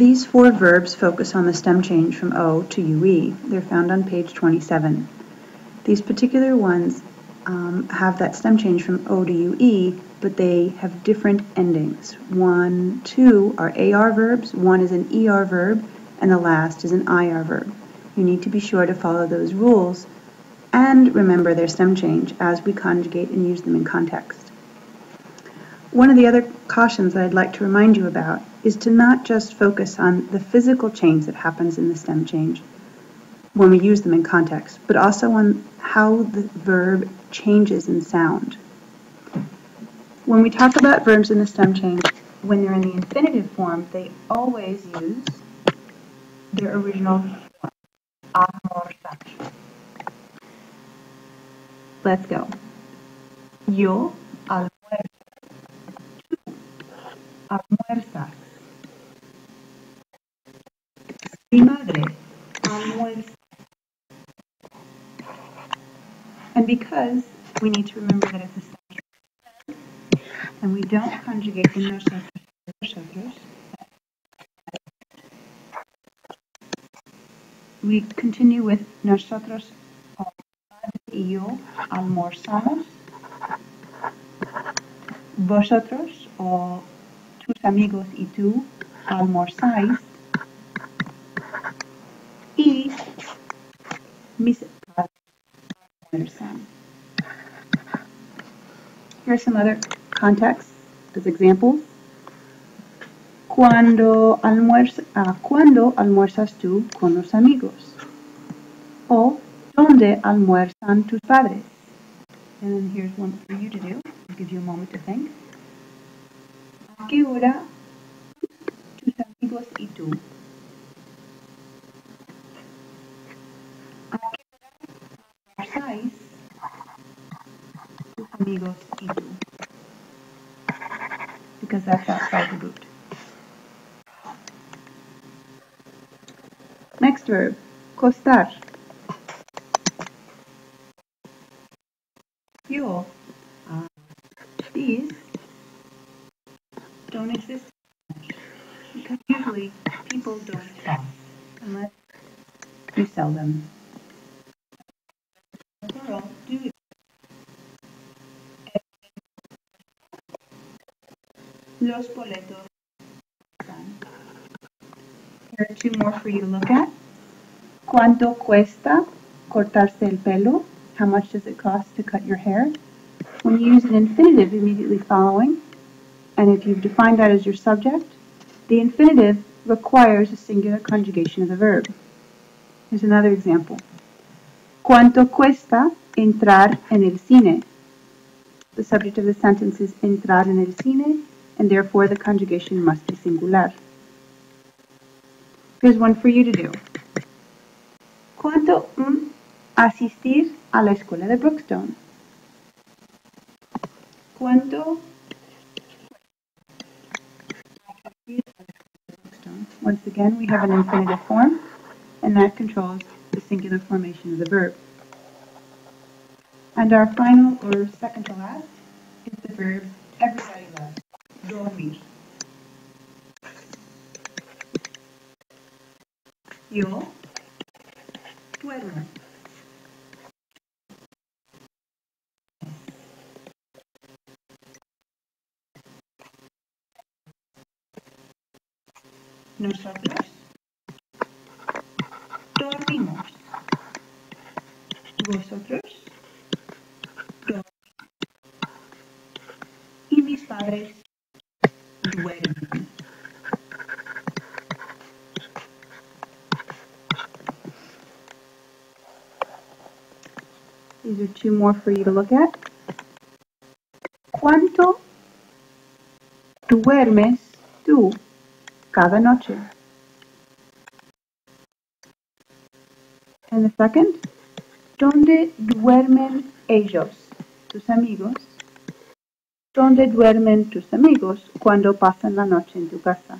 These four verbs focus on the stem change from O to UE. They're found on page 27. These particular ones um, have that stem change from O to UE, but they have different endings. One, two are AR verbs, one is an ER verb, and the last is an IR verb. You need to be sure to follow those rules and remember their stem change as we conjugate and use them in context. One of the other cautions that I'd like to remind you about is to not just focus on the physical change that happens in the stem change when we use them in context, but also on how the verb changes in sound. When we talk about verbs in the stem change, when they're in the infinitive form, they always use their original form. Let's go. Yo almuerzo. Tú Mi madre almuerza. And because we need to remember that it's a and we don't conjugate the nosotros nosotros, we continue with nosotros y yo almorzamos. Vosotros o amigos y tú almorzáis. Y mis padres. Here are some other contexts as examples. Cuando, almuerza, uh, ¿Cuándo almuerzas tú con los amigos? O ¿Dónde almuerzan tus padres? And then here's one for you to do. I'll give you a moment to think. ¿A qué hora tus amigos y tú? ¿A qué hora almorzáis tus amigos y tú? Because that's outside the boot. Next verb, costar. Yo, uh, these don't exist because usually people don't sell unless you sell them. Los boletos. Here are two more for you to look at. ¿Cuánto cuesta cortarse el pelo? How much does it cost to cut your hair? When you use an infinitive immediately following, and if you've defined that as your subject, the infinitive requires a singular conjugation of the verb. Here's another example. ¿Cuánto cuesta entrar en el cine? The subject of the sentence is entrar en el cine, and therefore the conjugation must be singular. Here's one for you to do. ¿Cuánto mm, asistir a la escuela de Brookstone. ¿Cuánto? Once again, we have an infinitive form, and that controls the singular formation of the verb. And our final, or second to last, is the verb everybody loves, dormir. Yo duermo. Nosotros dormimos. Vosotros. Y mis padres duermen. These are two more for you to look at. ¿Cuánto duermes tú? Cada noche. En the second, ¿dónde duermen ellos, tus amigos? ¿Dónde duermen tus amigos cuando pasan la noche en tu casa?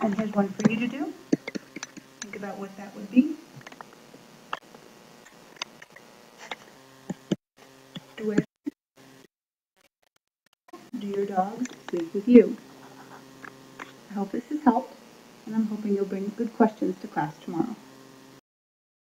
And here's one for you to do. Think about what that would be. Do your dogs sleep with you? I hope this has helped. and I'm hoping you'll bring good questions to class tomorrow.